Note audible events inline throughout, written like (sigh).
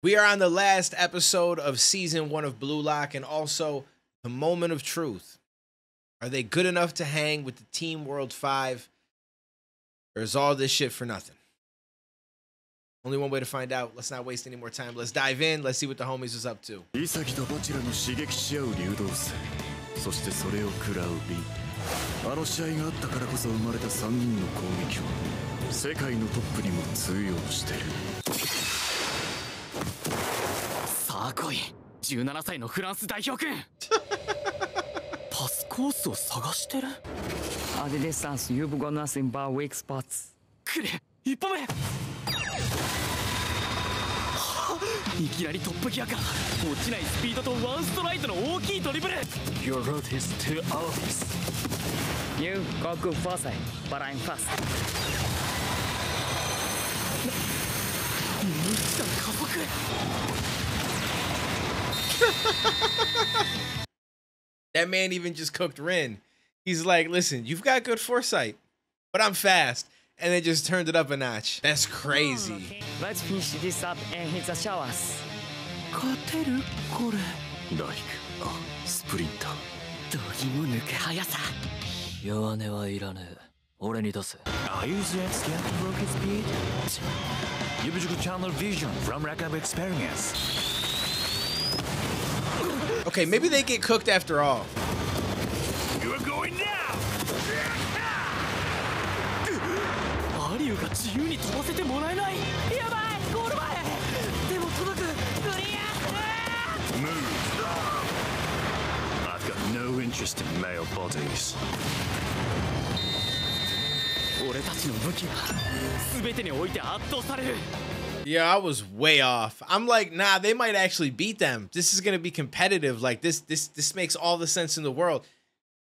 We are on the last episode of season one of Blue Lock and also the moment of truth. Are they good enough to hang with the Team World 5? Or is all this shit for nothing? Only one way to find out. Let's not waste any more time. Let's dive in. Let's see what the homies is up to. 潔とバチラの刺激し合う流動性そしてそれを食らうリンあの試合があったからこそ生まれた3人の攻撃は世界のトップにも通用してるさ あ来い17歳のフランス代表君パスコースを探してる At the distance, you've got nothing but weak spots. くれ一歩目はあいきなりトップギアか落ちないスピードとワンストライドの大きいドリブル Your route is too obvious. You got good foresight, but I'm fast. 無知な加速 (laughs) That man even just cooked Rin. He's like, listen, you've got good foresight, but I'm fast. And then just turned it up a notch. That's crazy. Let's finish this up and hit the showers. 勝てるこれライクあスプリンターどぎも抜く速さ弱音はいらねえ俺に出せ Are you that scared of rocket speed? You should channel vision from Rakab experience. Okay, maybe they get cooked after all. You are going now! アリューが自由に飛ばせてもらえないやばいゴール前でも届くクリア Move! I've got no interest in male bodies. 俺たちの武器は全てにおいて圧倒される Yeah, I was way off. I'm like, nah, they might actually beat them. This is gonna be competitive. Like this, this, this makes all the sense in the world.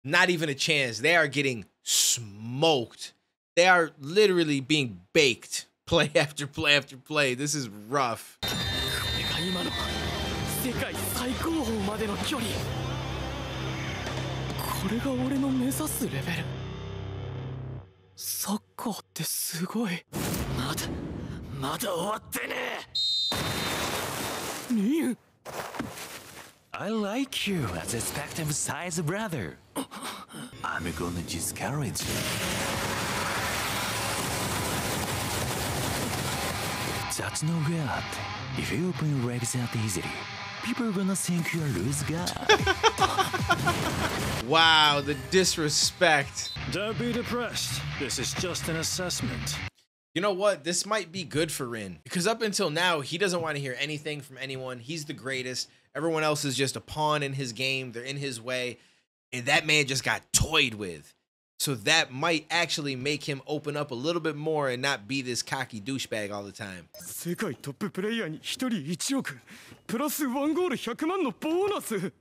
Not even a chance. They are getting smoked. They are literally being baked. (laughs) Play after play after play. This is rough. これが今の世界最高峰までの距離これが俺の目指すレベルサッカーってすごいまだ まだ終わってねリン I like you as a spectrum size brother. I'm gonna discourage you. That's not weird. If you open your legs that easily, people are gonna think you're a loose guy. (laughs) Wow, the disrespect. Don't be depressed This is just an assessment You know what? This might be good for Rin because up until now, he doesn't want to hear anything from anyone. He's the greatest. Everyone else is just a pawn in his game. They're in his way. And that man just got toyed with. So that might actually make him open up a little bit more and not be this cocky douchebag all the time. 世界トッププレイヤーに1人1億プラス1ゴール100万のボーナス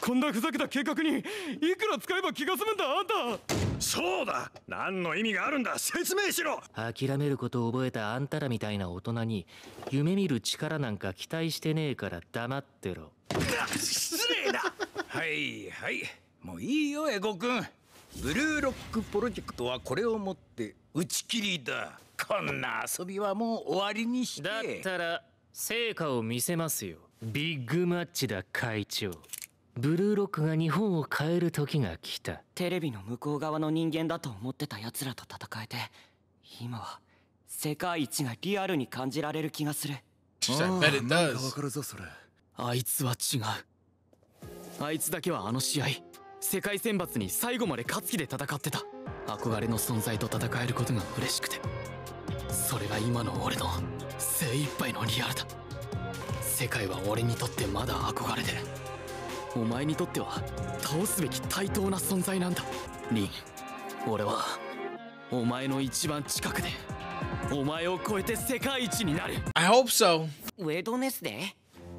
こんなふざけた計画にいくら使えば気が済むんだあんた。そうだ。何の意味があるんだ。説明しろ。諦めることを覚えたあんたらみたいな大人に夢見る力なんか期待してねえから黙ってろ。失礼だ。はいはい。もういいよエゴくんブルーロックプロジェクトはこれをもって打ち切りだ。こんな遊びはもう終わりにして。だったら成果を見せますよビッグマッチだ会長。ブルーロックが日本を変える時が来た。テレビの向こう側の人間だと思ってた奴らと戦えて今は世界一がリアルに感じられる気がする。Does. かるぞそれ。あいつは違う。あいつだけはあの試合世界選抜に最後まで勝つ気で戦ってた。憧れの存在と戦えることが嬉しくて。それが今の俺の精一杯のリアルだ世界は俺にとってまだ憧れてる。お前にとっては倒すべき対等な存在なんだ。リン俺はお前の一番近くでお前を超えて世界一になる。I hope so. ウェドネスデ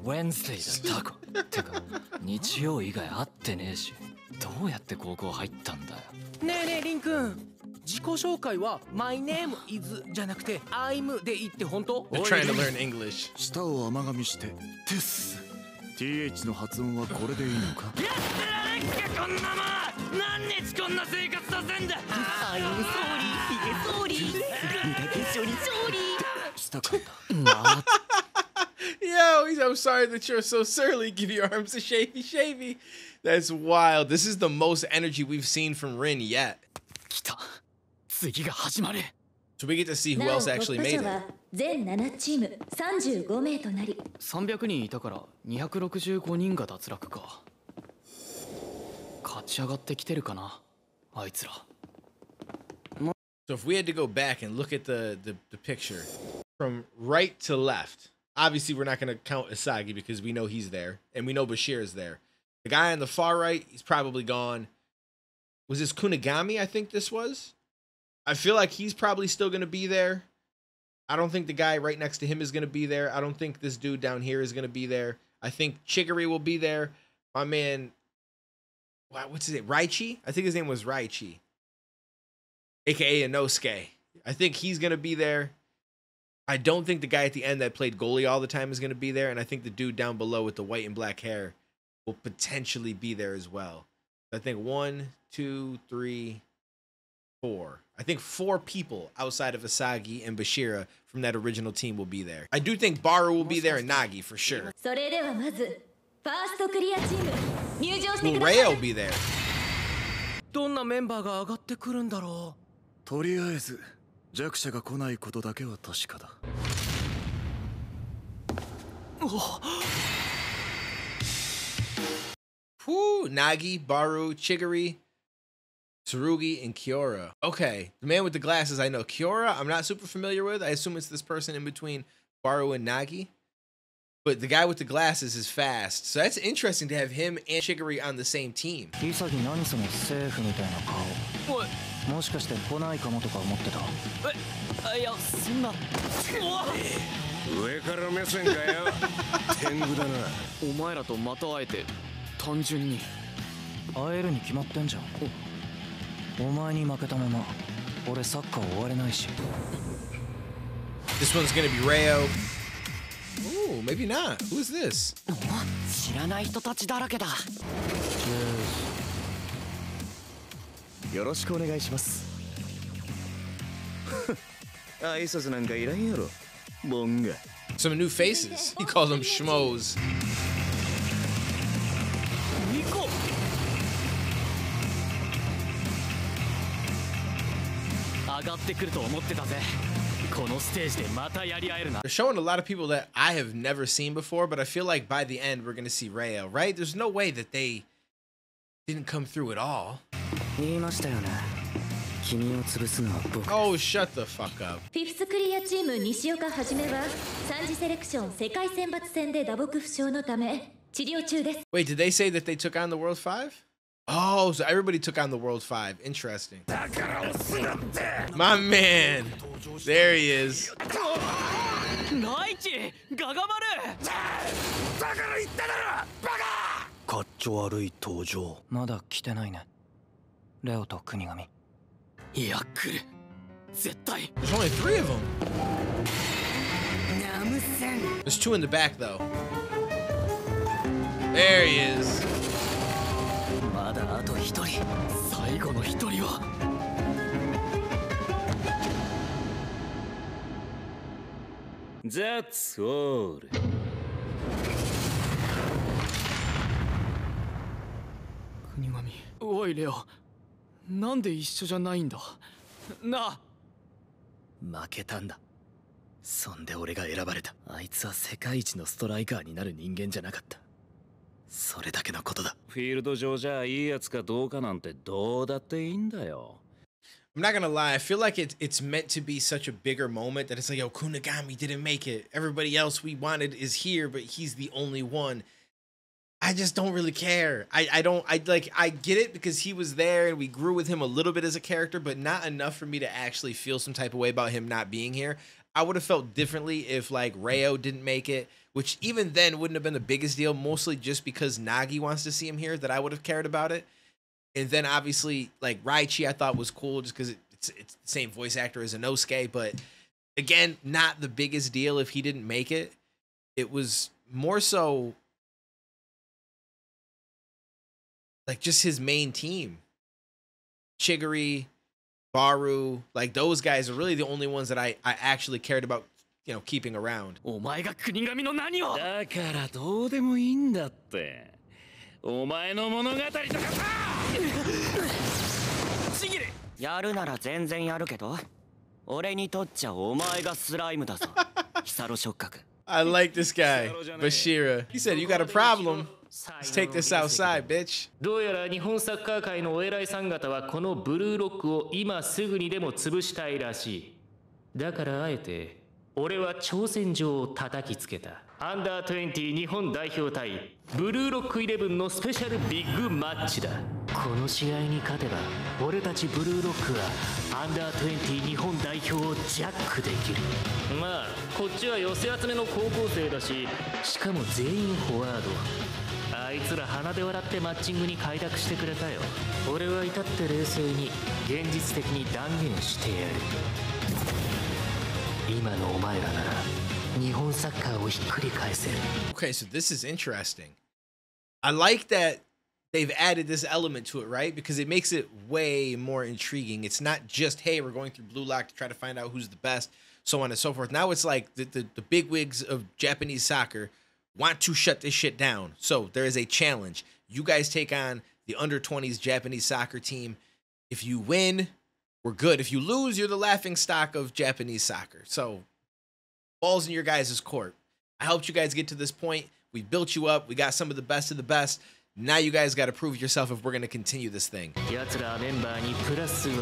ー？ウェンズデイだタコ。(laughs) てか日曜以外会ってねえしどうやって高校入ったんだよ。ねえねえリンくん自己紹介は「My name is」じゃなくて「I'm」でいいって本当 They're trying to learn English. 舌を甘噛みして「テス」TH の発音はこれでいいのかやってられんかこんなもん何日こんな生活させんだアイムソーリーヒゲソーリーみんな決勝に勝利したかったまあ He's, I'm sorry that you're so surly. Give your arms a shavy, shavy. That's wild. This is the most energy we've seen from Rin yet. 来た次が始まる So we get to see who なお else 突 actually 破 made 者 it. は全7チーム35名となり300人いたから265人が脱落か勝ち上がってきてるかなあいつら So if we had to go back and look at the the, the picture from right to left, obviously we're not going to count Asagi because we know he's there and we know Bashir is there. The guy on the far right, he's probably gone. Was this Kunigami? I think this was. I feel like he's probably still going to be there. I don't think the guy right next to him is going to be there. I don't think this dude down here is going to be there. I think Chigiri will be there. My man, what's his name? Raichi? I think his name was Raichi aka Inosuke. I think he's gonna be there. I don't think the guy at the end that played goalie all the time is gonna be there, and I think the dude down below with the white and black hair will potentially be there as well. I think one, two, three, four. I think four people outside of Asagi and Bashira from that original team will be there. I do think Baru will be there and Nagi for sure. Rei will be there. どんなメンバーが上がってくるんだろうとりあえず弱者が来ないことだけは確かだお Nagi, Baru, Chigiri, Tsurugi and Kiyora. Okay, the man with the glasses I know. Kiyora, I'm not super familiar with. I assume it's this person in between Baru and Nagi. But the guy with the glasses is fast. So that's interesting to have him and Shigeri on the same team. What? もしかして来ないかもとか思ってたえいやそんな上から目線かよ天狗だなお前らとまた会えて単純に会えるに決まってんじゃんお前に負けたまま俺サッカー終われないし This one's gonna be Rayo. Ooh, maybe not. Who is this? 知らない人たちだらけだよろしくお願いします挨拶なんかいらんやろボンが Some new faces. He calls them schmoes. They're showing a lot of people that I have never seen before, but I feel like by the end we're gonna see Rayo, right? There's no way that they didn't come through at all. 言いましたよね君を潰すのは僕 Oh, shut the fuck up. フィフスクリアチーム西岡はじめは三次セレクション世界選抜戦で打撲負傷のため治療中です Wait, did they say that they took on the World Five? Oh, so everybody took on the World 5. Interesting. My man. There he is. There's only three of them. There's two in the back, though. There he is. 一人最後の一人は。That's all 国神。おいレオ。なんで一緒じゃないんだ？なあ。負けたんだ。そんで俺が選ばれた。あいつは世界一のストライカーになる人間じゃなかったそれだけのことだ。フィールド上じゃいいやつかどうかなんてどうだっていいんだよ。I'm not gonna lie, I feel like it's it's meant to be such a bigger moment that it's like, yo, Kunigami didn't make it. Everybody else we wanted is here, but he's the only one. I just don't really care. I, I don't I like I get it because he was there and we grew with him a little bit as a character, but not enough for me to actually feel some type of way about him not being here. I would have felt differently if like Rayo didn't make it, which even then wouldn't have been the biggest deal. Mostly just because Nagi wants to see him here, that I would have cared about it. And then obviously like Raichi I thought was cool just because it, it's it's the same voice actor as Inosuke, but again, not the biggest deal if he didn't make it. It was more so like just his main team. Chigiri, Baru, like those guys are really the only ones that I, I actually cared about you know, keeping around. お前が国神の何をだからどうでもいいんだってお前の物語とかさちぎれやるなら全然やるけど俺にとっちゃお前がスライムだぞヒサロ触覚 I like (laughs) this guy, Bashira. He said, You got a problem. Let's take this outside, bitch. どうやら日本サッカー界のお偉いさん方はこのブルーロックを今すぐにでも潰したいらしい。だからあえて俺は挑戦状を叩きつけた。アンダー20日本代表対ブルーロックイレブンのスペシャルビッグマッチだ。この試合に勝てば俺たちブルーロックはアンダー20日本代表をジャックできる。まあこっちは寄せ集めの高校生だししかも全員フォワード。あいつら鼻で笑ってマッチングに快諾してくれたよ俺は至って冷静に現実的に断言してやる今のお前らなら日本サッカーをひっくり返せる Okay, so this is interesting. I like that they've added this element to it, right? Because it makes it way more intriguing. It's not just, hey, we're going through Blue Lock to try to find out who's the best, so on and so forth. Now it's like the, the, the bigwigs of Japanese soccer want to shut this shit down. So there is a challenge. You guys take on the under 20s Japanese soccer team. If you win, we're good. If you lose, you're the laughing stock of Japanese soccer. So balls in your guys' court. I helped you guys get to this point. We built you up. We got some of the best of the best. Now you guys got to prove yourself if we're going to continue this thing. 奴らはメンバーにプラスワン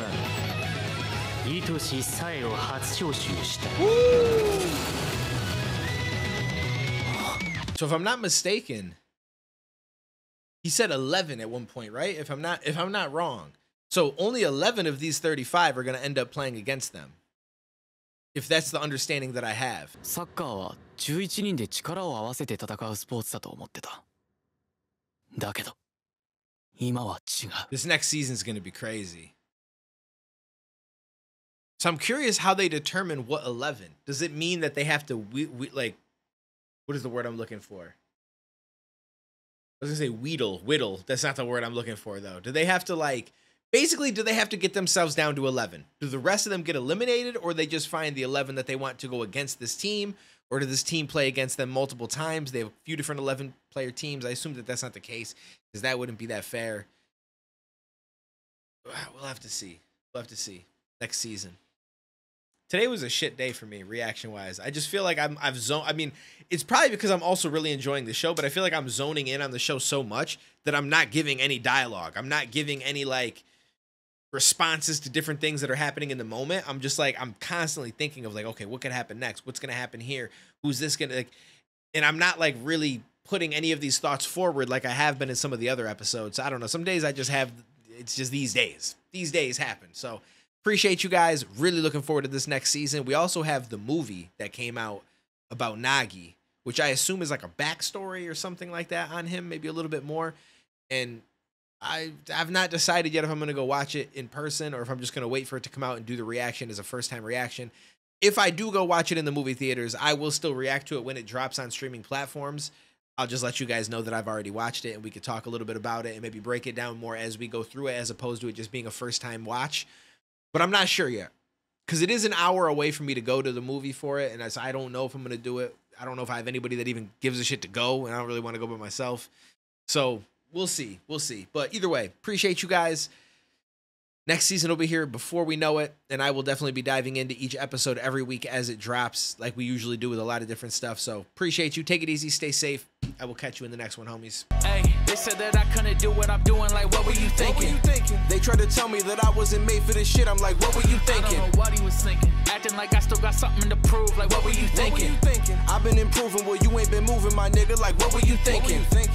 イトシサエを初招集した So if I'm not mistaken, he said 11 at one point, right? If I'm not if I'm not wrong. So only 11 of these 35 are going to end up playing against them. If that's the understanding that I have. サッカーは11人で力を合わせて戦うスポーツだと思ってただけど今は違う This next season is going to be crazy. So I'm curious how they determine what 11. Does it mean that they have to we, we, like what is the word I'm looking for? I was to say wheedle, whittle. That's not the word I'm looking for though. Do they have to like basically do they have to get themselves down to 11? Do the rest of them get eliminated or they just find the 11 that they want to go against this team or does this team play against them multiple times? They have a few different 11 player teams. I assume that that's not the case because that wouldn't be that fair. (sighs) We'll have to see. We'll have to see next season. Today was a shit day for me, reaction wise. I just feel like I'm I've zoned. I mean, it's probably because I'm also really enjoying the show, but I feel like I'm zoning in on the show so much that I'm not giving any dialogue. I'm not giving any like responses to different things that are happening in the moment. I'm just like I'm constantly thinking of like, okay, what could happen next? What's gonna happen here? Who's this gonna like? And I'm not like really putting any of these thoughts forward like I have been in some of the other episodes. I don't know. Some days I just have. It's just these days. These days happen. So appreciate you guys. Really looking forward to this next season. We also have the movie that came out about Nagi, which I assume is like a backstory or something like that on him, maybe a little bit more. And I I've not decided yet if I'm gonna go watch it in person or if I'm just gonna wait for it to come out and do the reaction as a first time reaction. If I do go watch it in the movie theaters, I will still react to it when it drops on streaming platforms. I'll just let you guys know that I've already watched it and we could talk a little bit about it and maybe break it down more as we go through it as opposed to it just being a first time watch. But I'm not sure yet because it is an hour away for me to go to the movie for it, and I, I don't know if I'm gonna do it. I don't know if I have anybody that even gives a shit to go, and I don't really want to go by myself. So we'll see, we'll see. But either way, appreciate you guys. Next season will be here before we know it, and I will definitely be diving into each episode every week as it drops, like we usually do with a lot of different stuff. So appreciate you. Take it easy, stay safe. I will catch you in the next one, homies. Hey, they said that I couldn't do what I'm doing. Like, what were you thinking? Were you thinking? They tried to tell me that I wasn't made for this shit. I'm like, what were you thinking? I don't know what he was thinking. Acting like I still got something to prove. Like, what were you thinking? What were you thinking? I've been improving. Well, you ain't been moving, my nigga. Like, what were you thinking? What were you thinking?